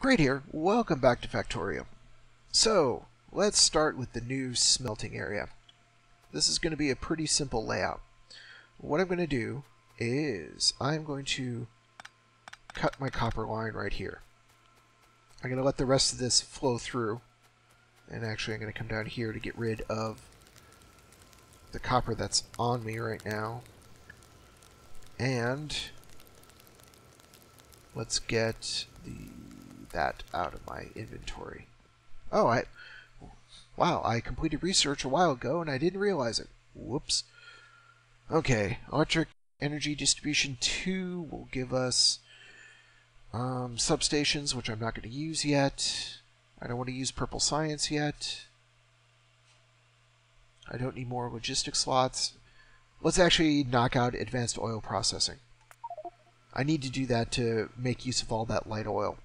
Greyed here. Welcome back to Factorio. So, let's start with the new smelting area. This is going to be a pretty simple layout. What I'm going to do is I'm going to cut my copper line right here. I'm going to let the rest of this flow through. And actually I'm going to come down here to get rid of the copper that's on me right now. And let's get the that out of my inventory. Oh, I wow, I completed research a while ago and I didn't realize it. Whoops. Okay, electric energy distribution 2 will give us um, substations, which I'm not going to use yet. I don't want to use purple science yet. I don't need more logistics slots. Let's actually knock out advanced oil processing. I need to do that to make use of all that light oil.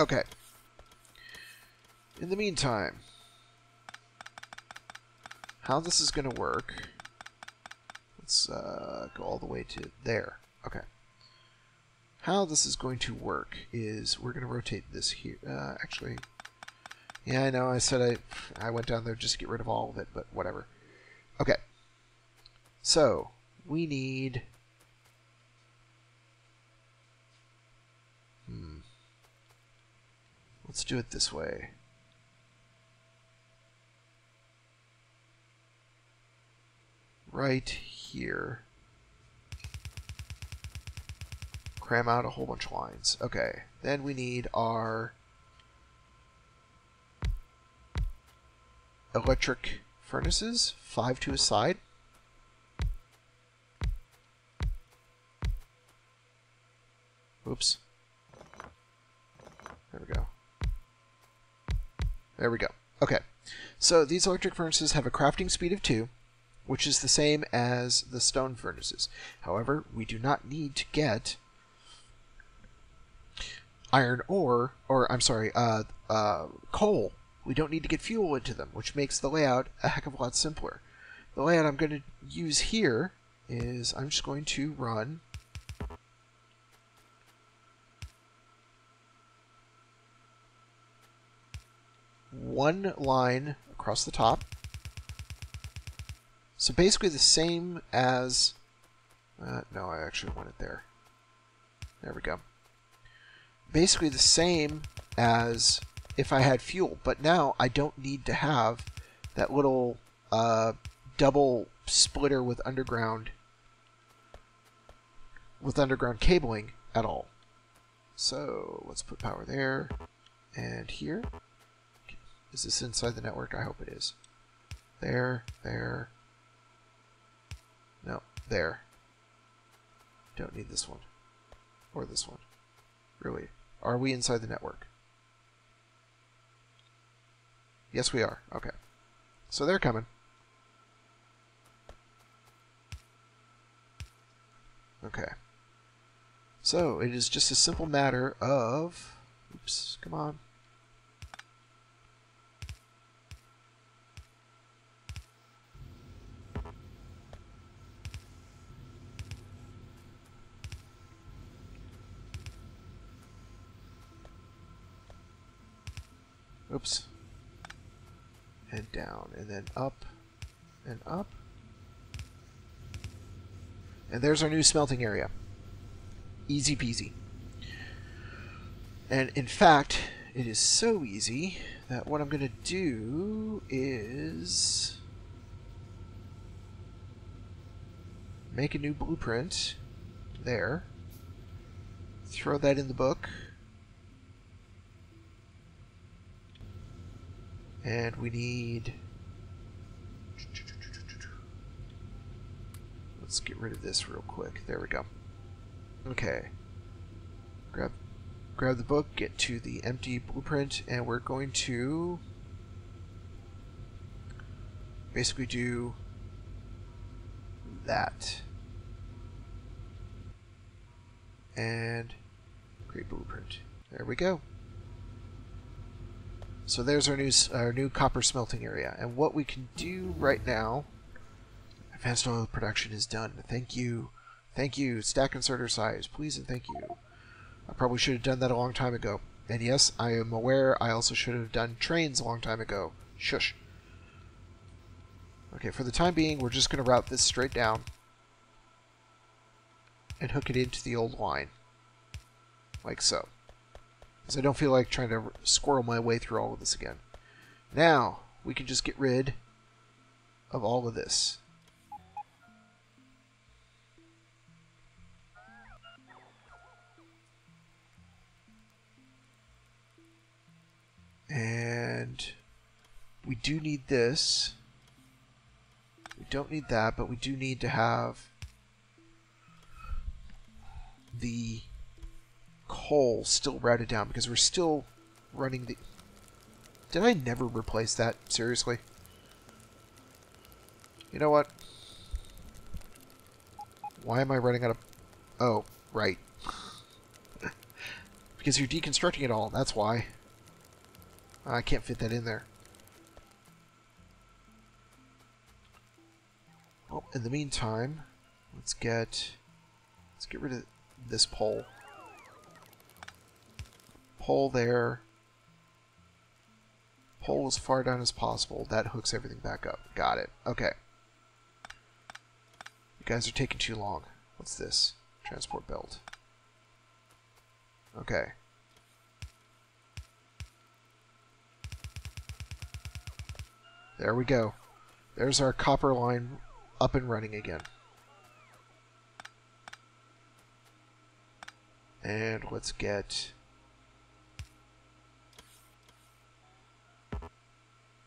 Okay. In the meantime, how this is going to work, let's uh, go all the way to there. Okay. How this is going to work is we're going to rotate this here. Uh, actually, yeah, I know I said I, I went down there just to get rid of all of it, but whatever. Okay. So, we need... Let's do it this way. Right here. Cram out a whole bunch of lines. Okay. Then we need our electric furnaces, five to a side. Oops. There we go. There we go. Okay. So these electric furnaces have a crafting speed of 2, which is the same as the stone furnaces. However, we do not need to get iron ore, or I'm sorry, uh, uh, coal we don't need to get fuel into them, which makes the layout a heck of a lot simpler. The layout I'm going to use here is I'm just going to run one line across the top. So basically the same as... Uh, no, I actually want it there. There we go. Basically the same as if I had fuel. But now I don't need to have that little uh, double splitter with underground with underground cabling at all. So let's put power there and here. Is this inside the network? I hope it is. There, there. No, there. Don't need this one. Or this one. Really. Are we inside the network? Yes, we are. Okay. So they're coming. Okay. So it is just a simple matter of... Oops, come on. Oops and down, and then up and up. And there's our new smelting area. Easy peasy. And in fact, it is so easy that what I'm going to do is make a new blueprint there, throw that in the book, And we need... Let's get rid of this real quick. There we go. Okay. Grab, grab the book, get to the empty blueprint, and we're going to basically do that. And create blueprint. There we go. So there's our new, our new copper smelting area. And what we can do right now, advanced oil production is done. Thank you. Thank you. Stack inserter size, please and thank you. I probably should have done that a long time ago. And yes, I am aware I also should have done trains a long time ago. Shush. Okay, for the time being, we're just going to route this straight down and hook it into the old line. Like so. Because I don't feel like trying to squirrel my way through all of this again. Now, we can just get rid of all of this. And we do need this. We don't need that, but we do need to have the coal still routed down because we're still running the... Did I never replace that? Seriously? You know what? Why am I running out of... Oh, right. because you're deconstructing it all, that's why. I can't fit that in there. Well, in the meantime, let's get... Let's get rid of this pole. Pole there. Pole as far down as possible. That hooks everything back up. Got it. Okay. You guys are taking too long. What's this? Transport belt. Okay. There we go. There's our copper line up and running again. And let's get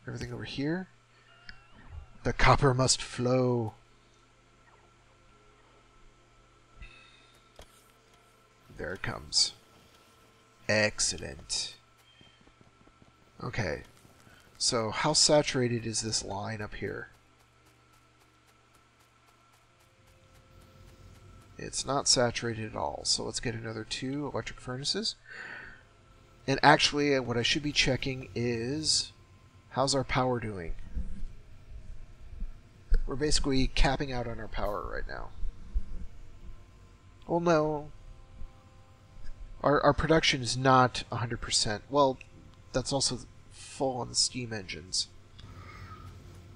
everything over here. The copper must flow. There it comes. Excellent. Okay. So how saturated is this line up here? It's not saturated at all. So let's get another two electric furnaces. And actually, uh, what I should be checking is how's our power doing? We're basically capping out on our power right now. Well, no. Our, our production is not 100%. Well, that's also full on the steam engines.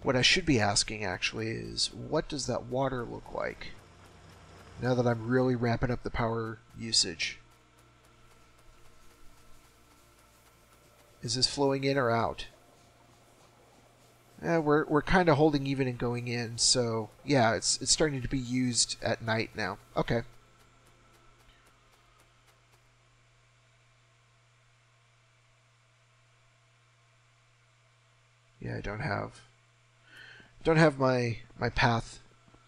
What I should be asking, actually, is what does that water look like? now that I'm really ramping up the power usage. Is this flowing in or out? Eh, we're we're kind of holding even and going in, so yeah, it's it's starting to be used at night now. Okay. Yeah, I don't have don't have my my path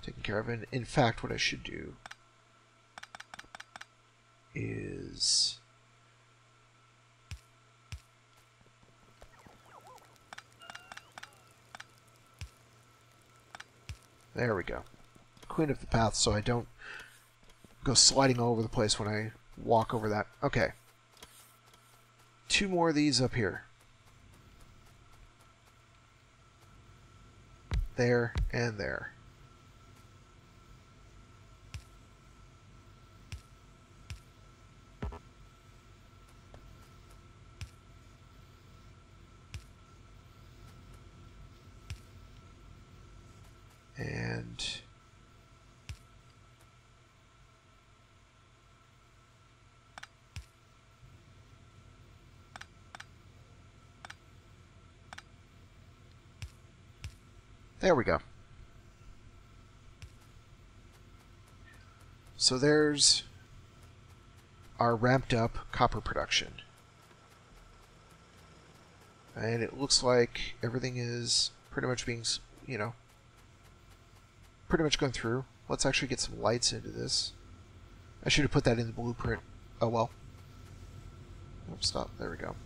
taken care of. And in fact, what I should do is there we go. Clean up the path so I don't go sliding all over the place when I walk over that. Okay. Two more of these up here. There and there. And there we go. So there's our ramped up copper production. And it looks like everything is pretty much being, you know, pretty much going through. Let's actually get some lights into this. I should have put that in the blueprint. Oh well. Oops, stop. There we go.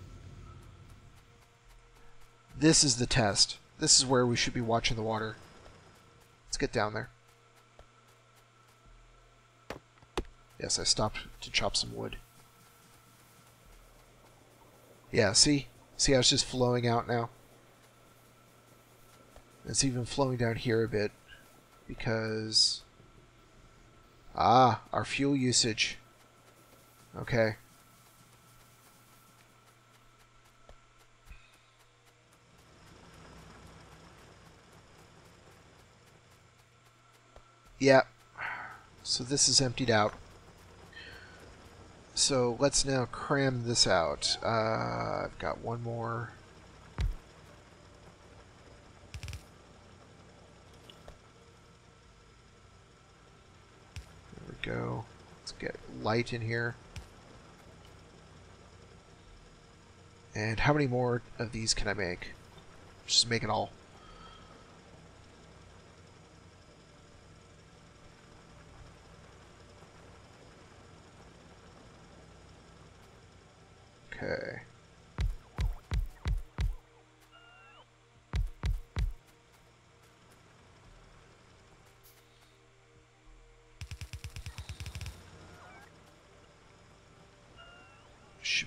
This is the test. This is where we should be watching the water. Let's get down there. Yes, I stopped to chop some wood. Yeah, see? See how it's just flowing out now? It's even flowing down here a bit because ah our fuel usage okay Yeah. So this is emptied out. So let's now cram this out. Uh, I've got one more. There we go. Let's get light in here. And how many more of these can I make? Just make it all.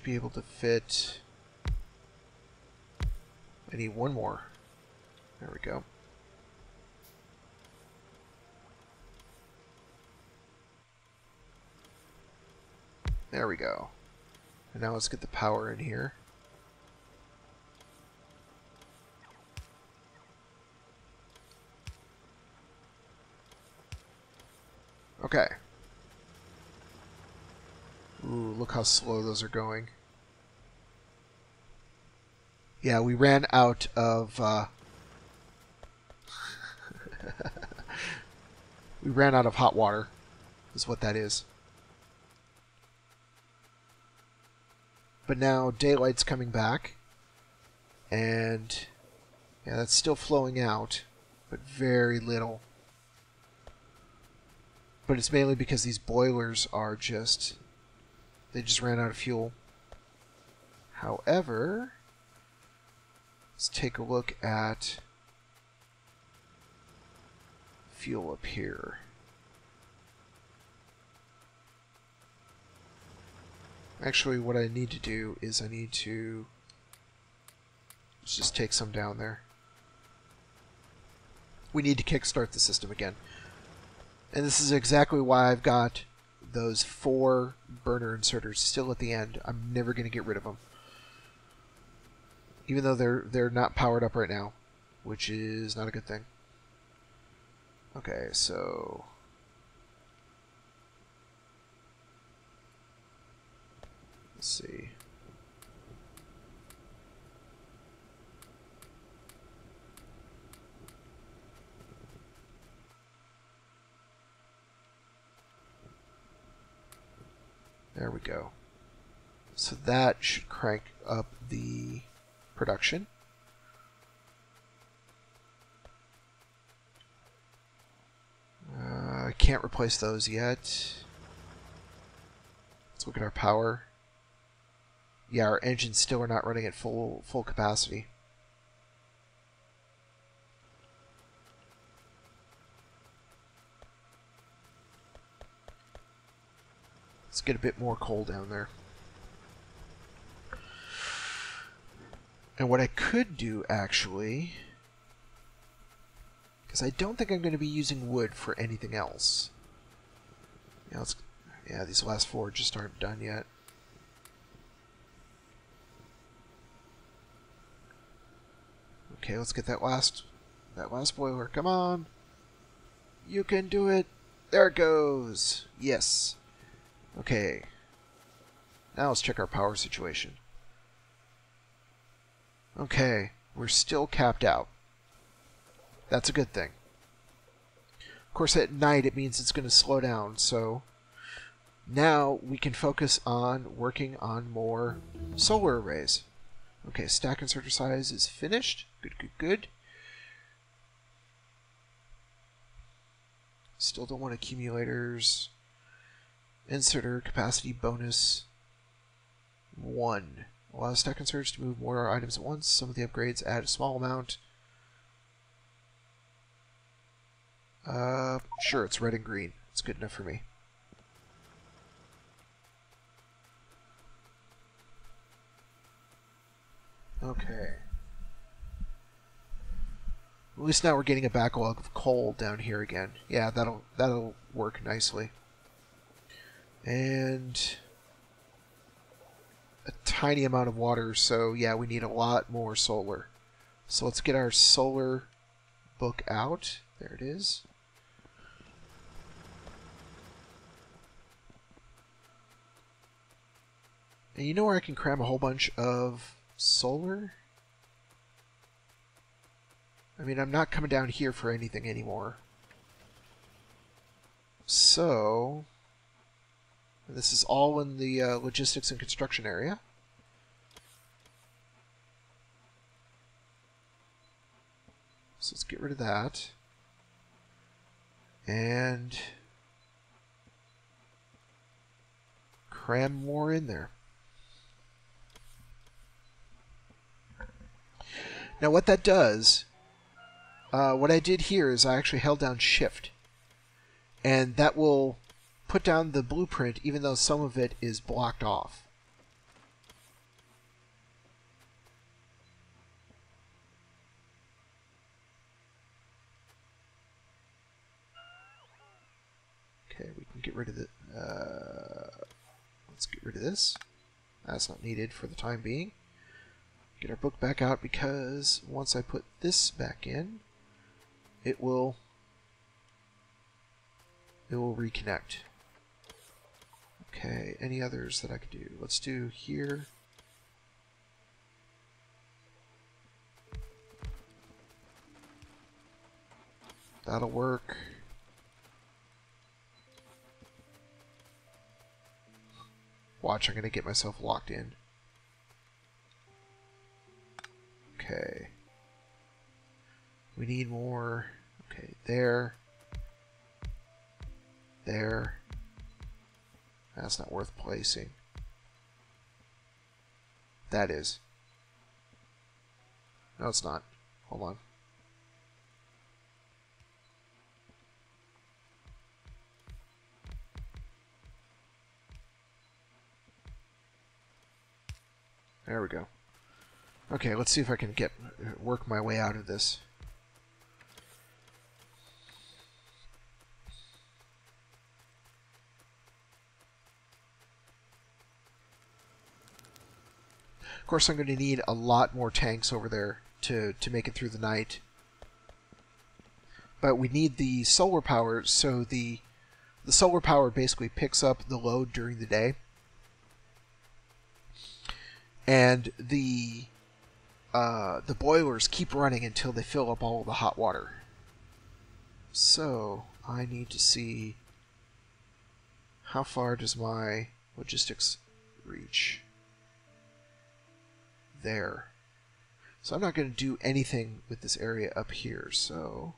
Be able to fit... I need one more. There we go. There we go. And now let's get the power in here. Okay. Ooh, look how slow those are going. Yeah, we ran out of... Uh... we ran out of hot water, is what that is. But now daylight's coming back. And yeah, that's still flowing out, but very little. But it's mainly because these boilers are just they just ran out of fuel. However, let's take a look at fuel up here. Actually, what I need to do is I need to let's just take some down there. We need to kickstart the system again. And this is exactly why I've got those four burner inserters still at the end. I'm never going to get rid of them. Even though they're they're not powered up right now, which is not a good thing. Okay, so Let's see. There we go. So that should crank up the production. Uh, I can't replace those yet. Let's look at our power yeah, our engines still are not running at full full capacity. Let's get a bit more coal down there. And what I could do, actually, because I don't think I'm going to be using wood for anything else. Yeah, yeah, these last four just aren't done yet. Okay, let's get that last that last boiler. Come on. You can do it. There it goes. Yes. Okay. Now let's check our power situation. Okay, we're still capped out. That's a good thing. Of course, at night it means it's going to slow down, so now we can focus on working on more solar arrays. Okay, stack inserter size is finished. Good, good, good. Still don't want accumulators. Inserter capacity bonus 1. Allow stack inserters to move more items at once. Some of the upgrades add a small amount. Uh, sure, it's red and green. It's good enough for me. Okay. At least now we're getting a backlog of coal down here again. Yeah, that'll that'll work nicely. And a tiny amount of water, so yeah, we need a lot more solar. So let's get our solar book out. There it is. And you know where I can cram a whole bunch of solar? I mean, I'm not coming down here for anything anymore. So, this is all in the uh, logistics and construction area. So let's get rid of that. And cram more in there. Now what that does, uh, what I did here is I actually held down shift. And that will put down the blueprint even though some of it is blocked off. Okay, we can get rid of the. Uh, let's get rid of this. That's not needed for the time being. Get our book back out because once I put this back in, it will it will reconnect. Okay, any others that I could do? Let's do here. That'll work. Watch, I'm going to get myself locked in. Okay. We need more. Okay, there. There. That's not worth placing. That is. No, it's not. Hold on. There we go. Okay, let's see if I can get work my way out of this. Of course, I'm going to need a lot more tanks over there to, to make it through the night. But we need the solar power, so the the solar power basically picks up the load during the day and the uh, the boilers keep running until they fill up all the hot water. So I need to see how far does my logistics reach. There. So I'm not going to do anything with this area up here, so...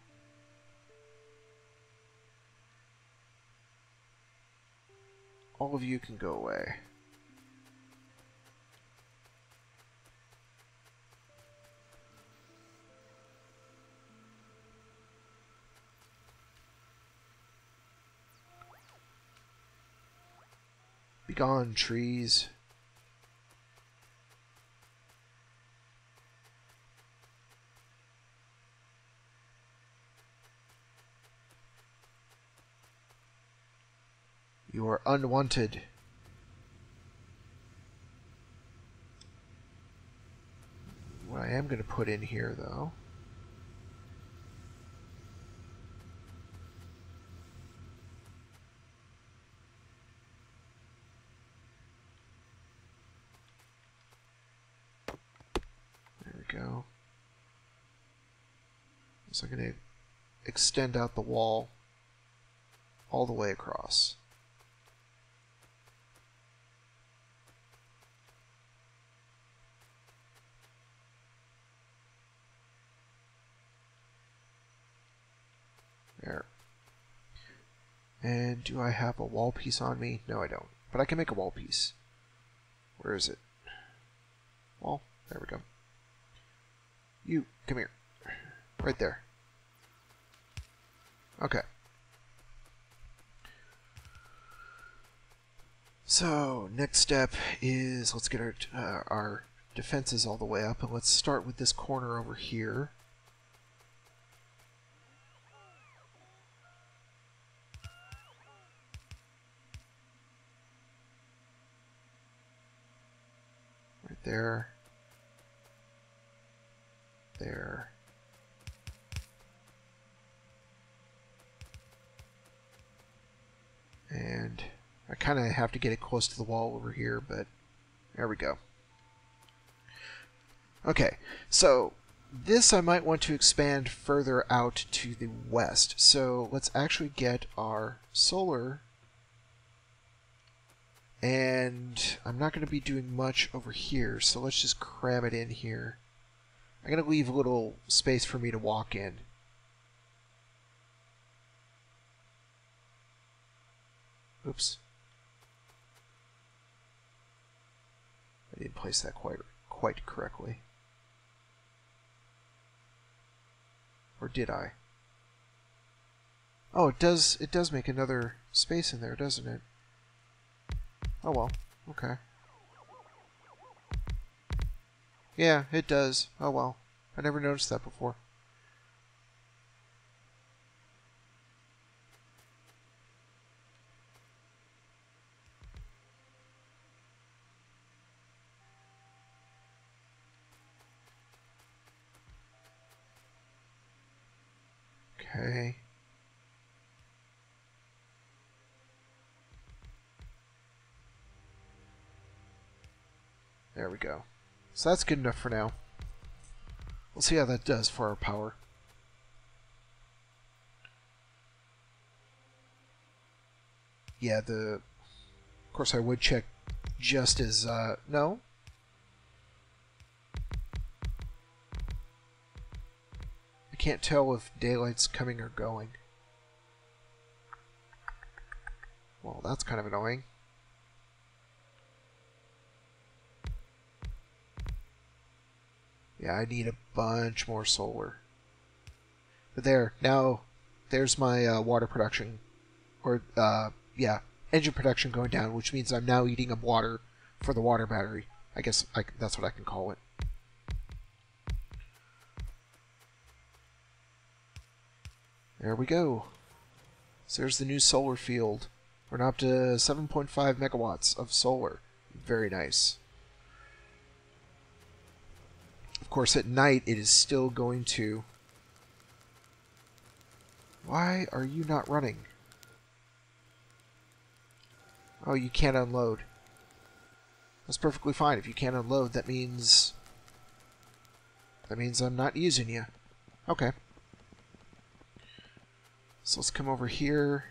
All of you can go away. Begone, trees. You unwanted. What I am going to put in here, though, go. So I'm going to extend out the wall all the way across. There. And do I have a wall piece on me? No, I don't. But I can make a wall piece. Where is it? Wall. There we go. You, come here. Right there. Okay. So, next step is let's get our, uh, our defenses all the way up, and let's start with this corner over here. There there. And I kind of have to get it close to the wall over here, but There we go. Okay, so this I might want to expand further out to the west. So let's actually get our solar. And I'm not going to be doing much over here, so let's just cram it in here. I'm going to leave a little space for me to walk in. Oops. I didn't place that quite quite correctly. Or did I? Oh, it does it does make another space in there, doesn't it? Oh well, okay. Yeah, it does. Oh well. I never noticed that before. Okay. There we go. So that's good enough for now. We'll see how that does for our power. Yeah, the... Of course I would check just as... Uh, no? I can't tell if daylight's coming or going. Well, that's kind of annoying. Yeah, I need a bunch more solar. But there, now, there's my uh, water production. Or, uh, yeah, engine production going down, which means I'm now eating up water for the water battery. I guess I, that's what I can call it. There we go. So there's the new solar field. We're now up to 7.5 megawatts of solar. Very nice. Of course, at night it is still going to... Why are you not running? Oh, you can't unload. That's perfectly fine. If you can't unload, that means... That means I'm not using you. Okay. So let's come over here.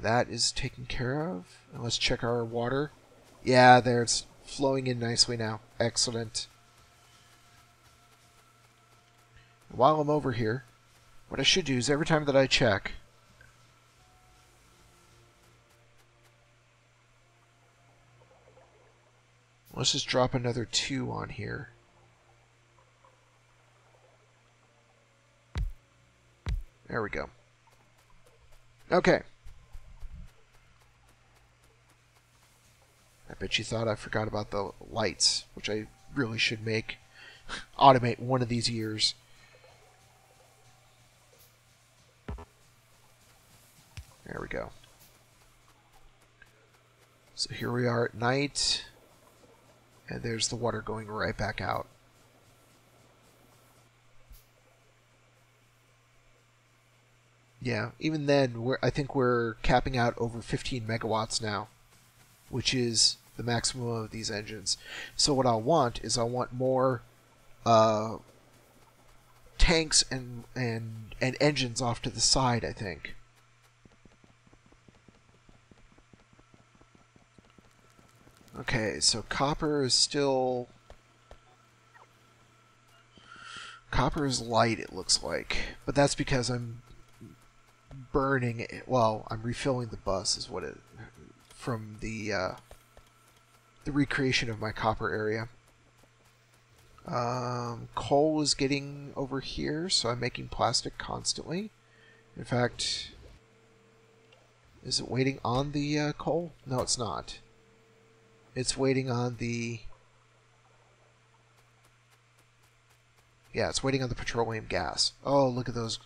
That is taken care of. And let's check our water. Yeah, there's flowing in nicely now. Excellent. While I'm over here, what I should do is every time that I check, let's just drop another 2 on here. There we go. Okay. I bet you thought I forgot about the lights, which I really should make. Automate one of these years. There we go. So here we are at night, and there's the water going right back out. Yeah, even then, I think we're capping out over 15 megawatts now, which is the maximum of these engines. So what I want is I want more uh, tanks and and and engines off to the side. I think. Okay, so copper is still copper is light. It looks like, but that's because I'm burning it. Well, I'm refilling the bus is what it from the uh, the recreation of my copper area. Um, coal is getting over here, so I'm making plastic constantly. In fact, is it waiting on the uh, coal? No, it's not. It's waiting on the... Yeah, it's waiting on the petroleum gas. Oh, look at those...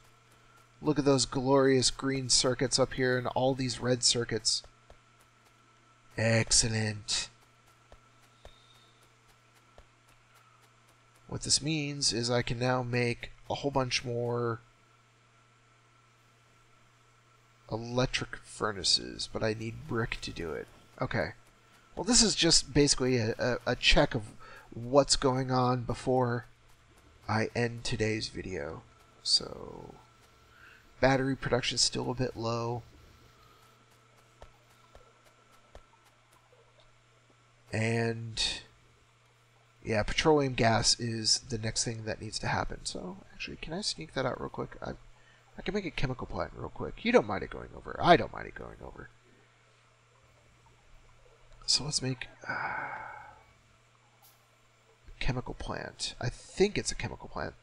Look at those glorious green circuits up here and all these red circuits. Excellent. What this means is I can now make a whole bunch more electric furnaces, but I need brick to do it. Okay. Well, this is just basically a, a, a check of what's going on before I end today's video. So, battery production is still a bit low. And, yeah, petroleum gas is the next thing that needs to happen. So, actually, can I sneak that out real quick? I, I can make a chemical plant real quick. You don't mind it going over. I don't mind it going over. So let's make uh, chemical plant. I think it's a chemical plant.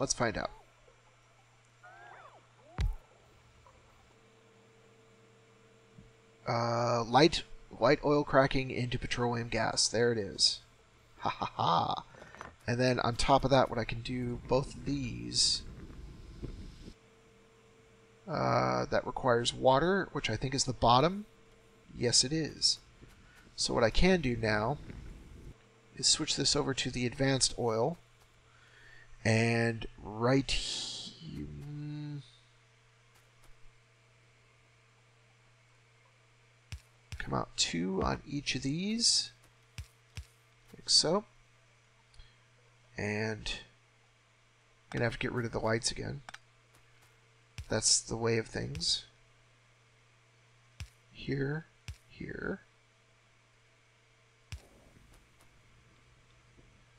Let's find out. Uh, light light oil cracking into petroleum gas. There it is. Ha ha ha. And then on top of that, what I can do, both these, uh, that requires water, which I think is the bottom. Yes, it is. So what I can do now is switch this over to the advanced oil. And right here... Come out two on each of these. Like so. And I'm going to have to get rid of the lights again. That's the way of things. Here, here.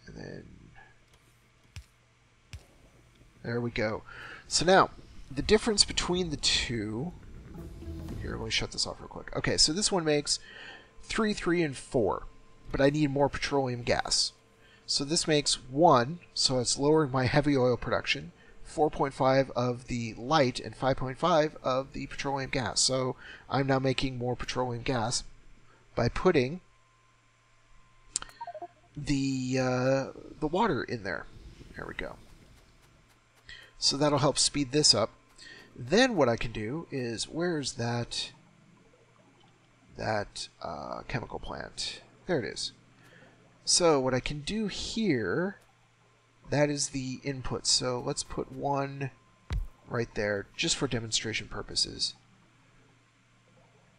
And then there we go. So now, the difference between the two here, let me shut this off real quick. Okay, so this one makes 3, 3, and 4, but I need more petroleum gas. So this makes 1, so it's lowering my heavy oil production, 4.5 of the light, and 5.5 of the petroleum gas. So I'm now making more petroleum gas by putting the uh, the water in there. There we go. So that'll help speed this up. Then what I can do is, where's that that uh, chemical plant? There it is. So what I can do here, that is the input. So let's put one right there, just for demonstration purposes.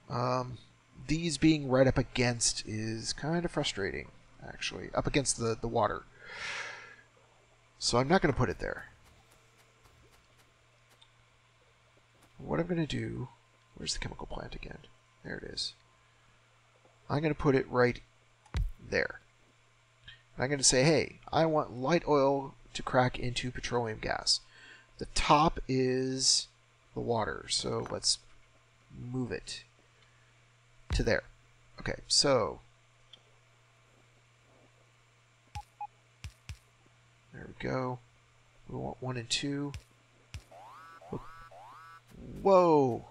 Um, these being right up against is kind of frustrating, actually, up against the, the water. So I'm not going to put it there. what I'm going to do, where's the chemical plant again? There it is. I'm going to put it right there. And I'm going to say, hey, I want light oil to crack into petroleum gas. The top is the water, so let's move it to there. Okay, so there we go. We want one and two. Whoa!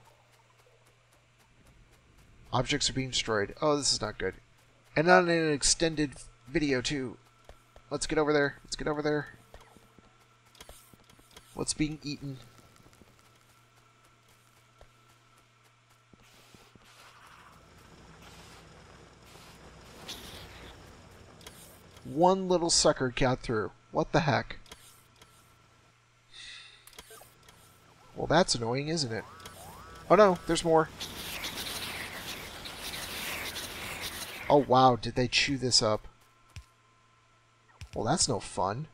Objects are being destroyed. Oh, this is not good. And on an extended video, too. Let's get over there. Let's get over there. What's being eaten? One little sucker got through. What the heck? Well, that's annoying, isn't it? Oh no, there's more. Oh wow, did they chew this up? Well, that's no fun.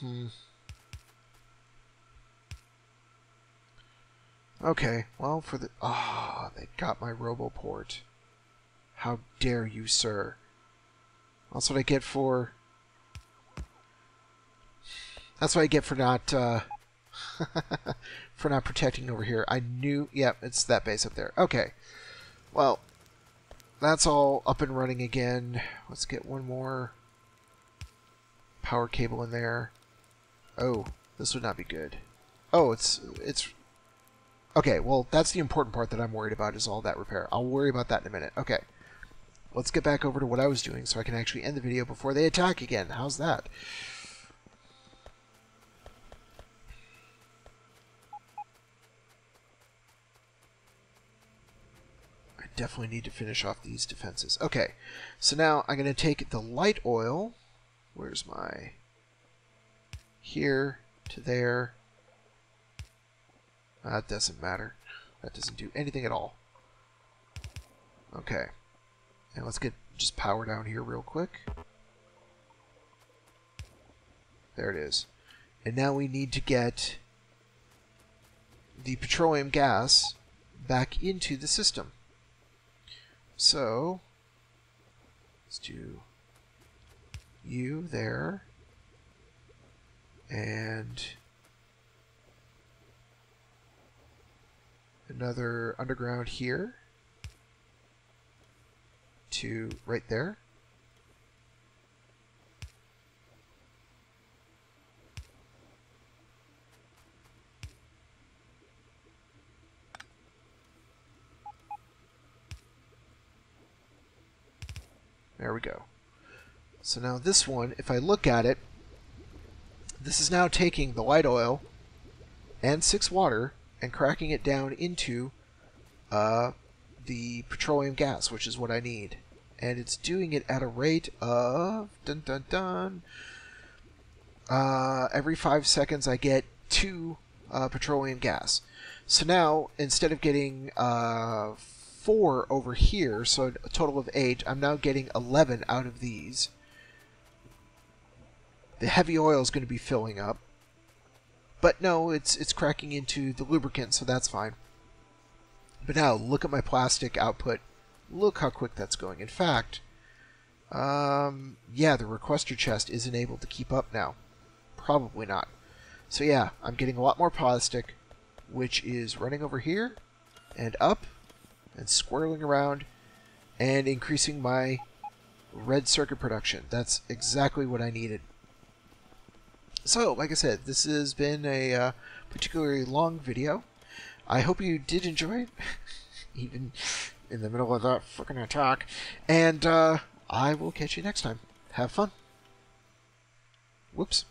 Hmm. Okay, well, for the... Ah, oh, they got my Roboport. How dare you, sir. That's what I get for... That's what I get for not, uh, for not protecting over here. I knew... Yep, yeah, it's that base up there. Okay. Well, that's all up and running again. Let's get one more power cable in there. Oh, this would not be good. Oh, it's... it's Okay, well, that's the important part that I'm worried about is all that repair. I'll worry about that in a minute. Okay. Let's get back over to what I was doing so I can actually end the video before they attack again. How's that? Definitely need to finish off these defenses. Okay, so now I'm going to take the light oil. Where's my... Here to there. Ah, that doesn't matter. That doesn't do anything at all. Okay. And let's get just power down here real quick. There it is. And now we need to get the petroleum gas back into the system. So, let's do you there. And another underground here to right there. There we go. So now this one, if I look at it, this is now taking the light oil and 6 water and cracking it down into uh, the petroleum gas, which is what I need. And it's doing it at a rate of dun dun dun. Uh, every five seconds, I get two uh, petroleum gas. So now, instead of getting uh, four over here, so a total of eight, I'm now getting 11 out of these. The heavy oil is going to be filling up. But no, it's it's cracking into the lubricant, so that's fine. But now, look at my plastic output. Look how quick that's going. In fact, um, yeah, the requester chest isn't able to keep up now. Probably not. So yeah, I'm getting a lot more plastic, which is running over here and up and squirreling around and increasing my red circuit production. That's exactly what I needed. So, like I said, this has been a uh, particularly long video. I hope you did enjoy it, even in the middle of that freaking attack. And uh, I will catch you next time. Have fun. Whoops.